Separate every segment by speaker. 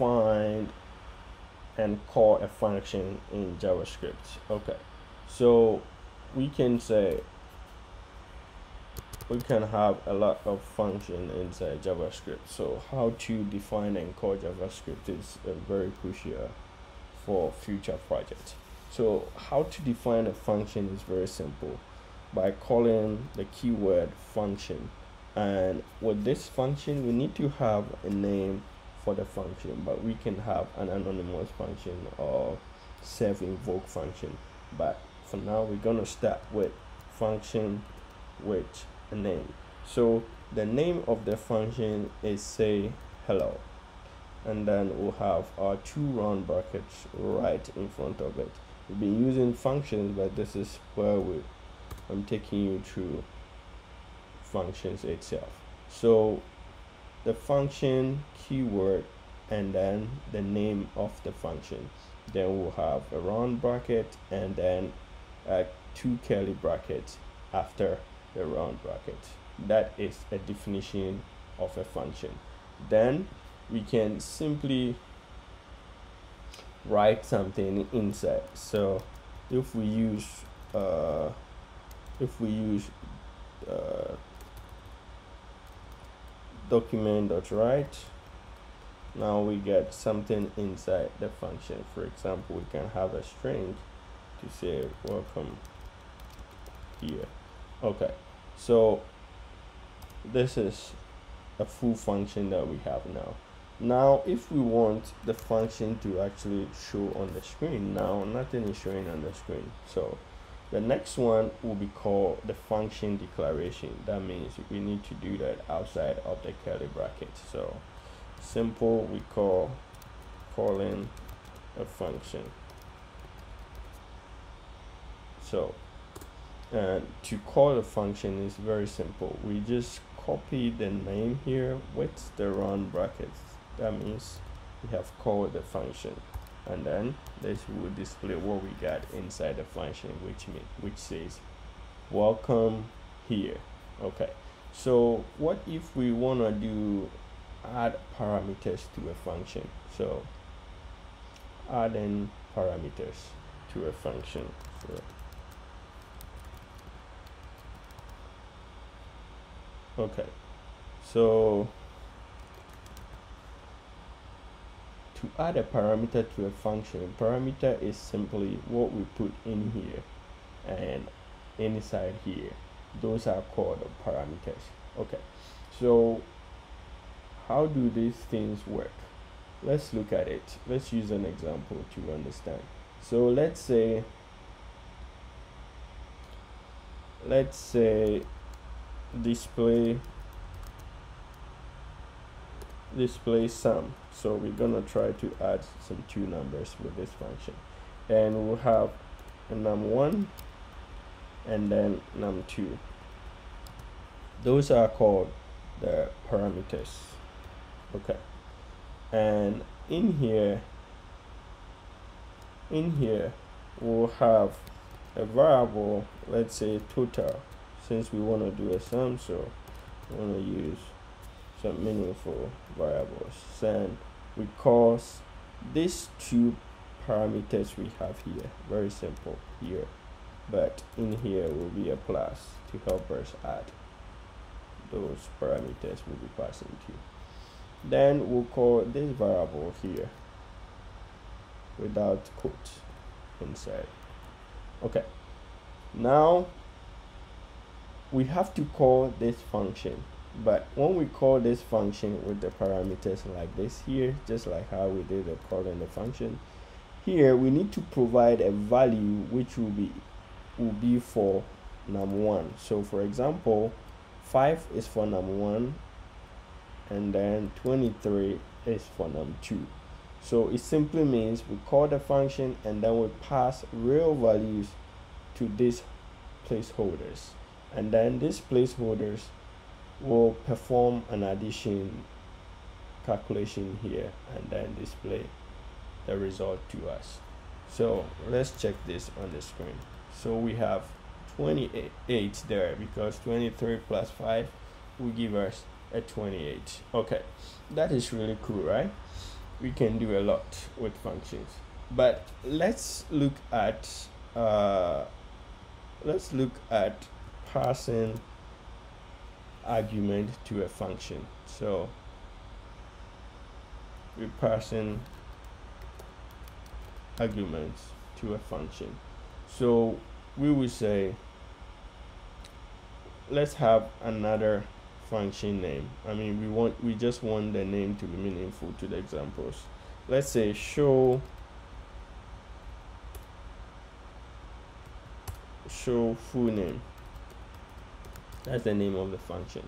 Speaker 1: define and call a function in JavaScript. Okay, so we can say we can have a lot of function inside JavaScript. So how to define and call JavaScript is uh, very crucial for future projects. So how to define a function is very simple by calling the keyword function. And with this function, we need to have a name for the function, but we can have an anonymous function or self invoke function. But for now, we're gonna start with function with a name. So the name of the function is say hello and then we'll have our two round brackets right in front of it we've been using functions but this is where we I'm taking you through functions itself so the function keyword and then the name of the function. Then we'll have a round bracket and then uh, two curly brackets after the round bracket. That is a definition of a function. Then we can simply write something inside. So if we use uh, if we use uh, document.write now we get something inside the function. For example we can have a string to say welcome here. Okay so this is a full function that we have now. Now if we want the function to actually show on the screen now nothing is showing on the screen. So the next one will be called the function declaration. That means we need to do that outside of the curly bracket. So simple we call calling a function. So and to call a function is very simple. We just copy the name here with the round brackets. That means we have called the function and then this will display what we got inside the function which mean which says welcome here. Okay. So what if we want to do add parameters to a function? So adding parameters to a function. So okay. So to add a parameter to a function parameter is simply what we put in here and inside here. Those are called parameters. Okay so how do these things work? Let's look at it. Let's use an example to understand. So let's say let's say display display sum so we're gonna try to add some two numbers with this function. And we'll have a num1 and then num2 those are called the parameters. Okay. And in here in here we'll have a variable let's say total since we want to do a sum so we want to use some meaningful variables. And call these two parameters we have here very simple here but in here will be a plus to help us add those parameters we'll be passing to then we'll call this variable here without quote inside. Okay now we have to call this function but when we call this function with the parameters like this here just like how we did the calling the function here we need to provide a value which will be will be for num1 so for example 5 is for num1 and then 23 is for num2 so it simply means we call the function and then we pass real values to these placeholders. And then these placeholders will perform an addition calculation here and then display the result to us. So let's check this on the screen. So we have 28 there because 23 plus 5 will give us a 28 okay that is really cool right? We can do a lot with functions. But let's look at uh, let's look at passing argument to a function. So we're passing arguments to a function. So we will say let's have another function name. I mean we want we just want the name to be meaningful to the examples. Let's say show show full name that's the name of the function.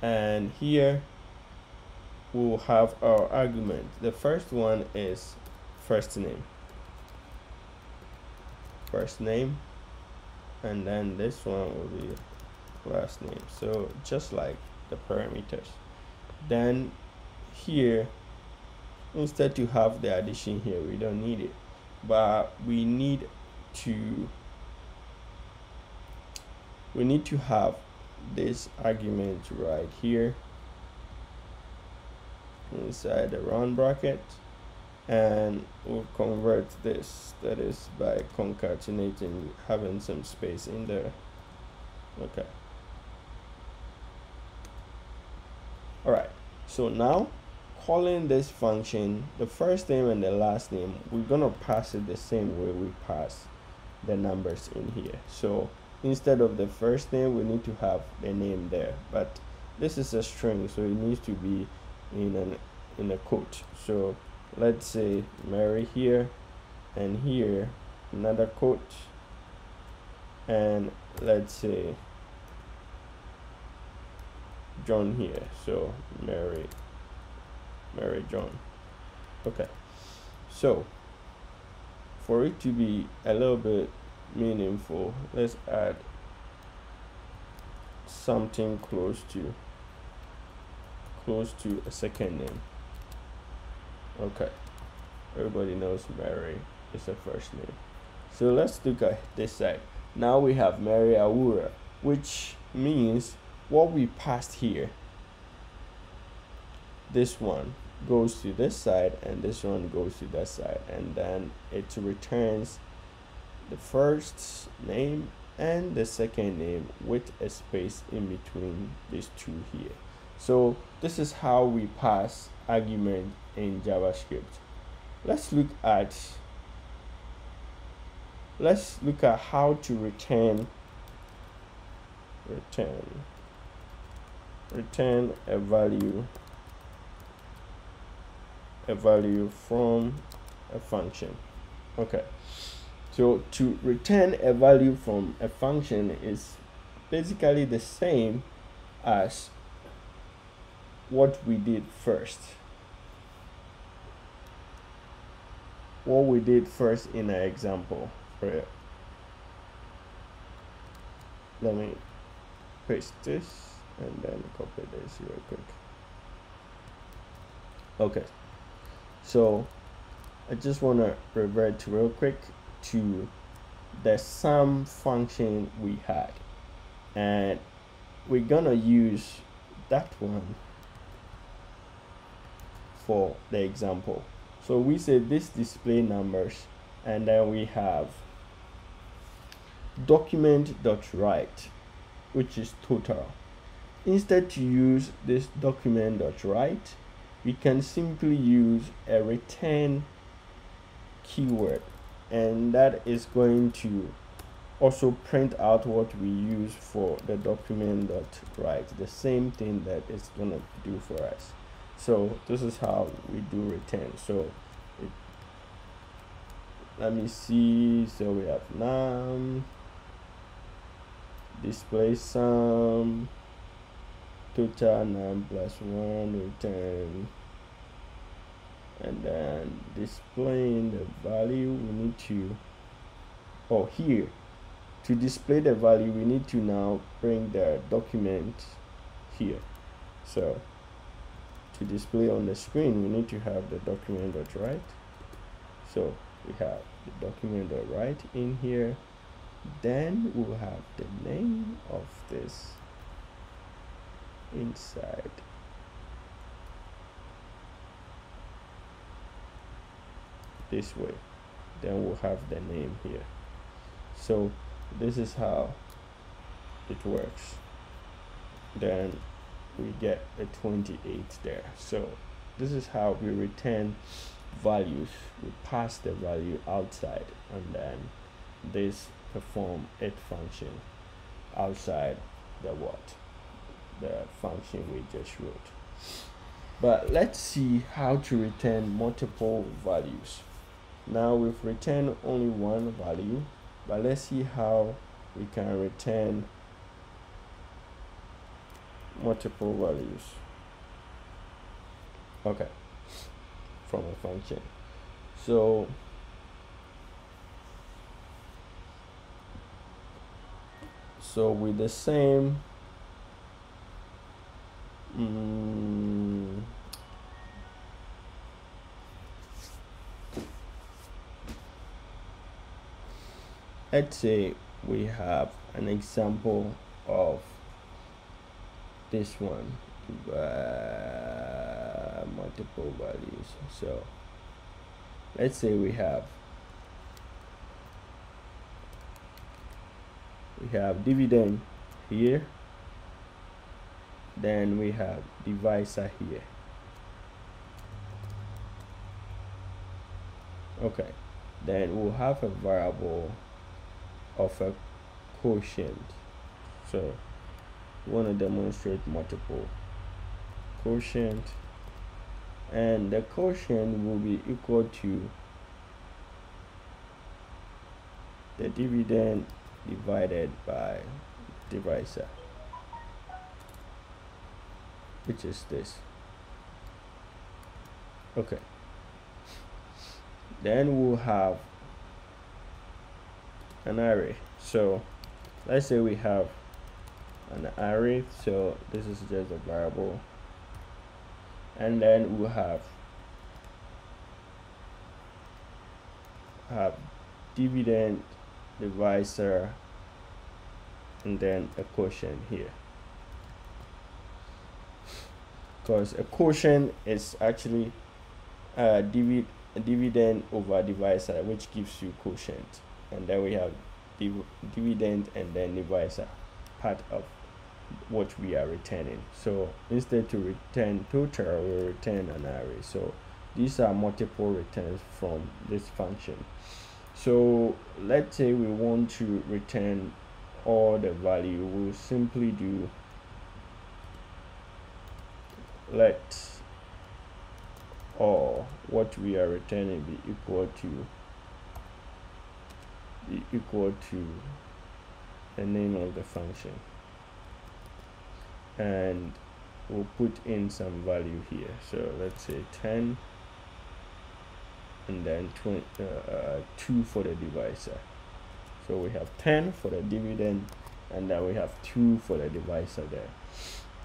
Speaker 1: And here we'll have our argument. The first one is first name. First name and then this one will be last name. So just like the parameters. Then here instead to have the addition here we don't need it. But we need to we need to have this argument right here inside the round bracket and we'll convert this that is by concatenating having some space in there. Okay. All right so now calling this function the first name and the last name we're gonna pass it the same way we pass the numbers in here. So instead of the first name we need to have the name there. But this is a string so it needs to be in an in a quote so let's say Mary here and here another quote and let's say John here. So Mary Mary John. Okay. So for it to be a little bit meaningful. Let's add something close to close to a second name. Okay. Everybody knows Mary is a first name. So let's look at this side. Now we have Mary Awura which means what we passed here. This one goes to this side and this one goes to that side and then it returns the first name and the second name with a space in between these two here. So this is how we pass argument in javascript. Let's look at let's look at how to return return return a value a value from a function. Okay so to return a value from a function is basically the same as what we did first. What we did first in our example. Let me paste this and then copy this real quick. Okay. So I just want to revert to real quick to the sum function we had. And we're gonna use that one for the example. So we say this display numbers and then we have document dot write which is total. Instead to use this document dot write we can simply use a return keyword and that is going to also print out what we use for the document dot write the same thing that it's gonna do for us. So this is how we do return. So it, let me see. So we have num display sum total num plus one return and then displaying the value we need to oh here. To display the value we need to now bring the document here. So to display on the screen we need to have the document write so we have the document write in here. Then we'll have the name of this inside this way then we'll have the name here. So this is how it works. Then we get a 28 there. So this is how we return values. We pass the value outside and then this perform it function outside the what? The function we just wrote. But let's see how to return multiple values now we've returned only one value but let's see how we can return multiple values. Okay from a function. So so with the same mm, let's say we have an example of this one uh, multiple values. So let's say we have we have dividend here then we have divisor here. Okay then we'll have a variable of a quotient. So we want to demonstrate multiple quotient. And the quotient will be equal to the dividend divided by divisor which is this. Okay. Then we'll have an array. So let's say we have an array. So this is just a variable. And then we'll have have dividend divisor and then a quotient here. Because a quotient is actually uh, a, divid a dividend over divisor which gives you quotient and then we have div dividend and then divisor part of what we are returning. So instead to return total we return an array. So these are multiple returns from this function. So let's say we want to return all the value we'll simply do let all what we are returning be equal to equal to the name of the function. And we'll put in some value here. So let's say 10 and then 20, uh, uh, 2 for the divisor. So we have 10 for the dividend and then we have 2 for the divisor there.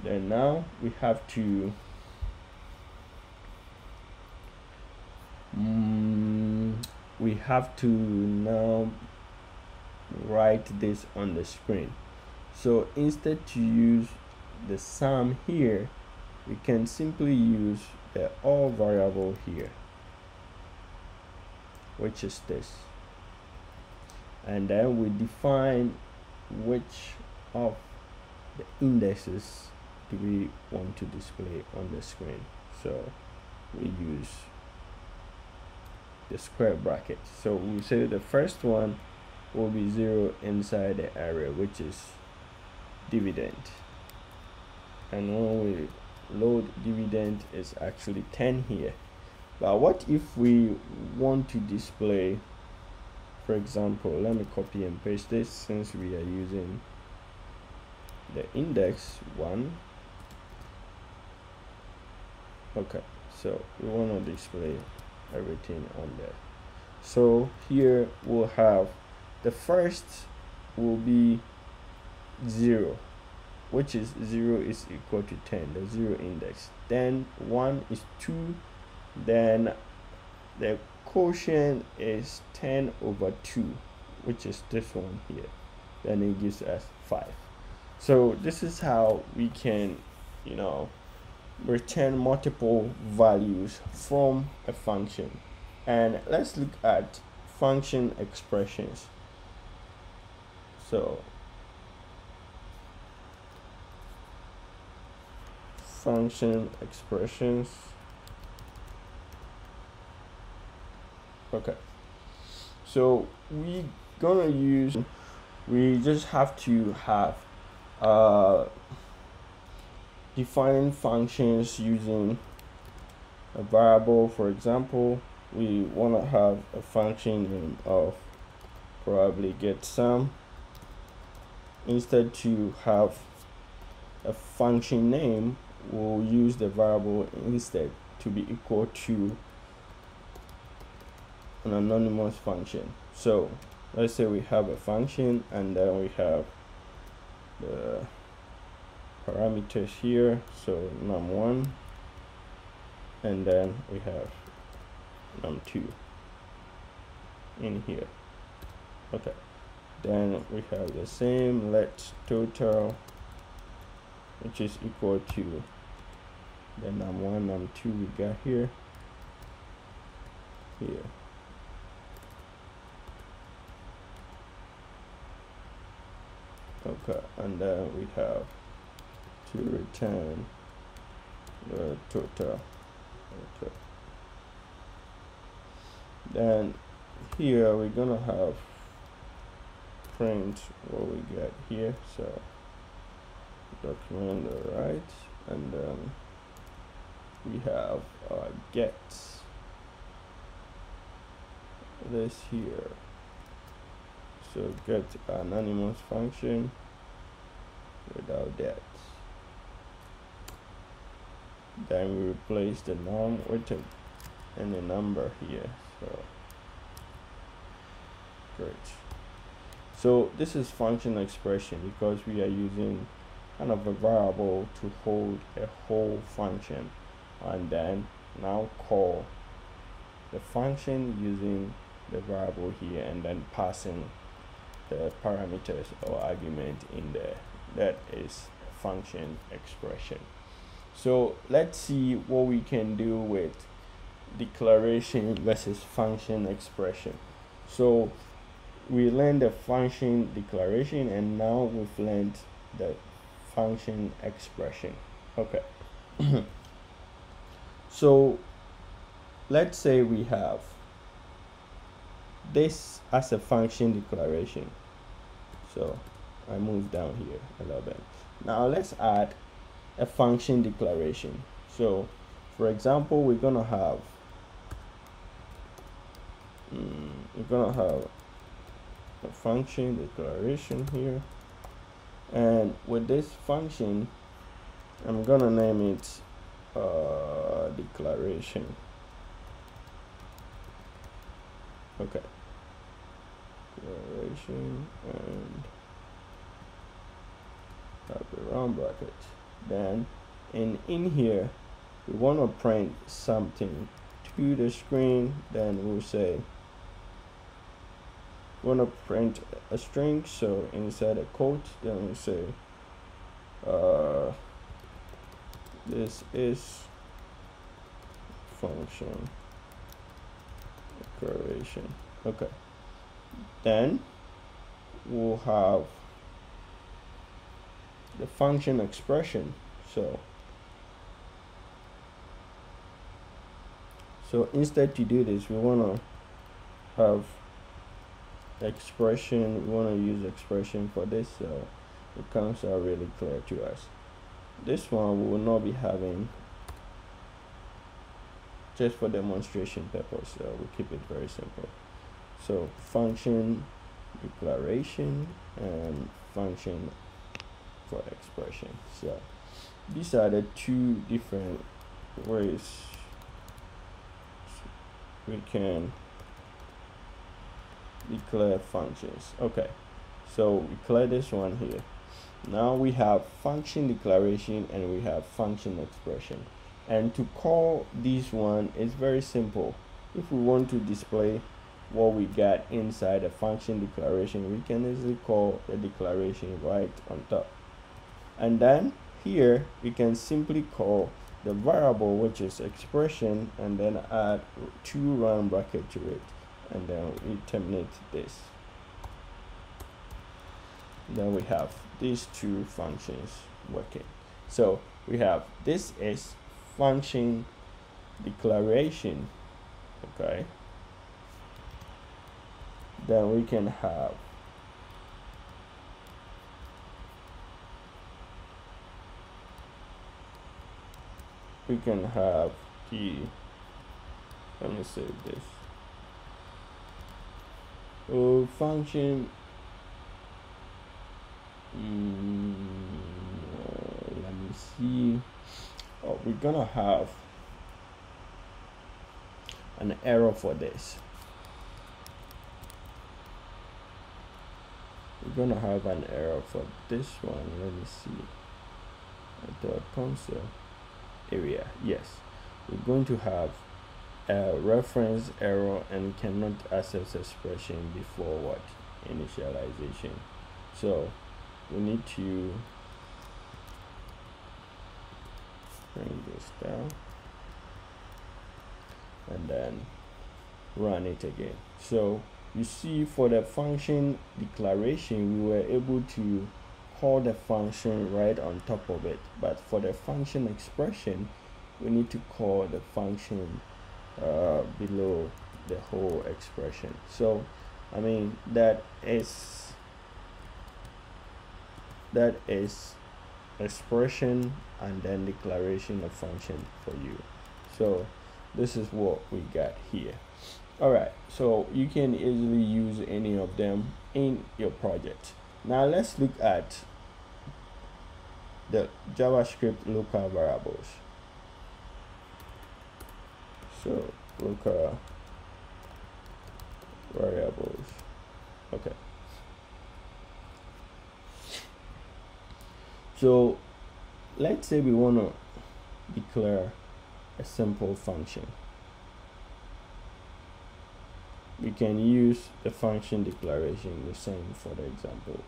Speaker 1: Then now we have to mm, we have to now write this on the screen. So instead to use the sum here we can simply use the all variable here which is this. And then we define which of the indexes do we want to display on the screen. So we use the square bracket. So we say the first one will be zero inside the array which is dividend. And when we load dividend is actually 10 here. But what if we want to display for example let me copy and paste this since we are using the index one. Okay so we want to display everything on there. So here we'll have the first will be 0 which is 0 is equal to 10 the 0 index. Then 1 is 2 then the quotient is 10 over 2 which is this one here. Then it gives us 5 so this is how we can you know return multiple values from a function. And let's look at function expressions. So function expressions. Okay. So we gonna use we just have to have uh, define functions using a variable. For example we want to have a function name of probably get sum instead to have a function name we'll use the variable instead to be equal to an anonymous function. So let's say we have a function and then we have the parameters here so num1 and then we have num2 in here. Okay then we have the same let total which is equal to the num1 num2 we got here. Here. Okay and then we have to return the total okay then here we're gonna have print what we get here so document dot write and then we have uh, get this here. So get anonymous function without that then we replace the norm with a and a number here so. Great. So this is function expression because we are using kind of a variable to hold a whole function and then now call the function using the variable here and then passing the parameters or argument in there. That is function expression so let's see what we can do with declaration versus function expression. So we learned the function declaration and now we've learned the function expression. Okay. So let's say we have this as a function declaration. So I move down here a little bit. Now let's add a function declaration. So for example we're gonna have mm, we're gonna have a function declaration here. And with this function I'm gonna name it uh, declaration. Okay. Declaration and have the round bracket then and in here we want to print something. To the screen then we'll say we want to print a string so inside a quote then we say uh, this is function declaration okay. Then we'll have the function expression so. So instead to do this we want to have expression we want to use expression for this so it comes out really clear to us. This one we will not be having just for demonstration purpose so we keep it very simple. So function declaration and function for expression. So these are the two different ways we can declare functions. Okay so we declare this one here. Now we have function declaration and we have function expression. And to call this one is very simple. If we want to display what we got inside a function declaration we can easily call the declaration right on top and then here we can simply call the variable which is expression and then add two round bracket to it. And then we terminate this. Then we have these two functions working. So we have this is function declaration okay? Then we can have we can have the let me save this. Oh function. Mm, let me see. Oh we're gonna have an error for this. We're gonna have an error for this one. Let me see. The console area yes. We're going to have a reference error and cannot access expression before what? Initialization. So we need to bring this down and then run it again. So you see for the function declaration we were able to call the function right on top of it. But for the function expression we need to call the function uh, below the whole expression. So I mean that is that is expression and then declaration of function for you. So this is what we got here. All right so you can easily use any of them in your project. Now let's look at the JavaScript local variables. So local variables. Okay. So let's say we want to declare a simple function. We can use the function declaration the same for the example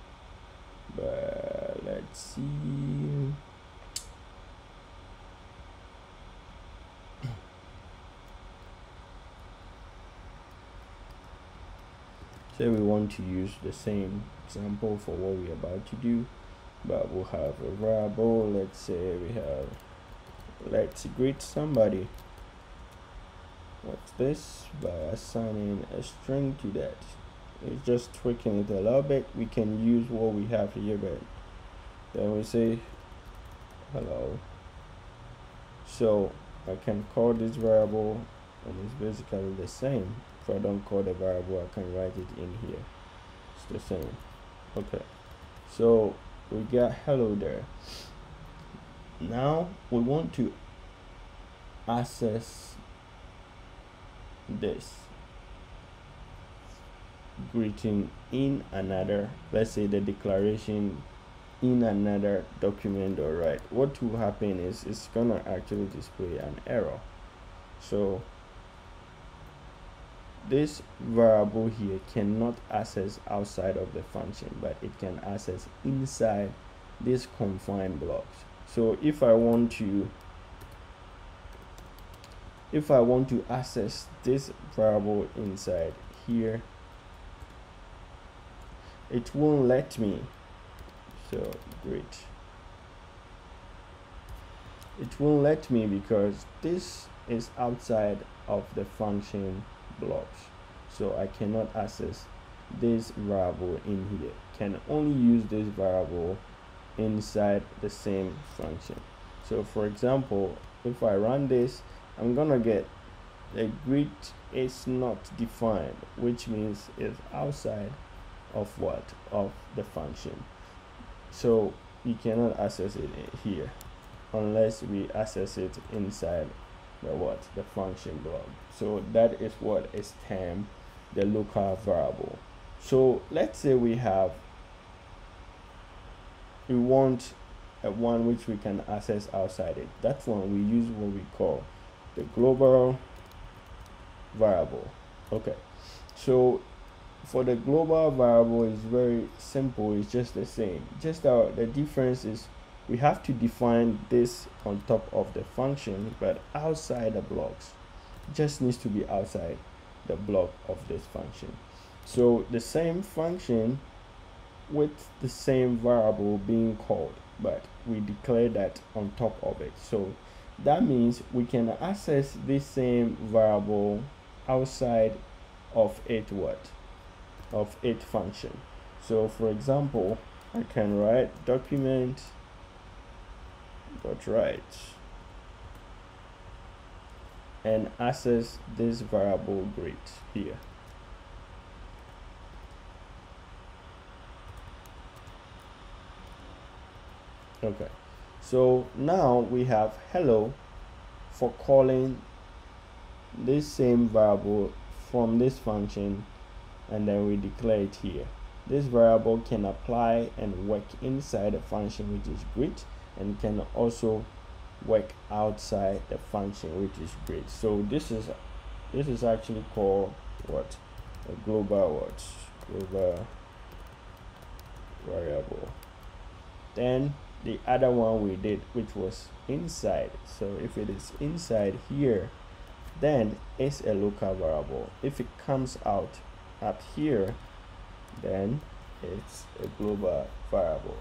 Speaker 1: but let's see. Say we want to use the same example for what we're about to do but we'll have a variable. Let's say we have let's greet somebody. What's this? By assigning a string to that. It's just tweaking it a little bit. We can use what we have here but then we say hello. So I can call this variable and it's basically the same. If I don't call the variable I can write it in here. It's the same. Okay. So we got hello there. Now we want to access this. Greeting in another let's say the declaration in another document all right what will happen is it's gonna actually display an error. So this variable here cannot access outside of the function but it can access inside this confined blocks so if I want to if I want to access this variable inside here it won't let me so great. It won't let me because this is outside of the function blocks so I cannot access this variable in here. Can only use this variable inside the same function. So for example if I run this I'm gonna get the greet is not defined which means it's outside of what? Of the function so we cannot access it here unless we access it inside the what? The function block so that is what is termed the local variable. So let's say we have we want a one which we can access outside it. That one we use what we call the global variable. Okay. So for the global variable is very simple it's just the same. Just our the difference is we have to define this on top of the function but outside the blocks just needs to be outside the block of this function. So the same function with the same variable being called but we declare that on top of it. So that means we can access this same variable outside of it what of it function. So for example I can write document dot write and access this variable greet here. Okay. So now we have hello for calling this same variable from this function and then we declare it here. This variable can apply and work inside the function which is greet and can also work outside the function which is greet so this is this is actually called what? A global what? Global variable. Then the other one we did which was inside. So if it is inside here then it's a local variable. If it comes out up here then it's a global variable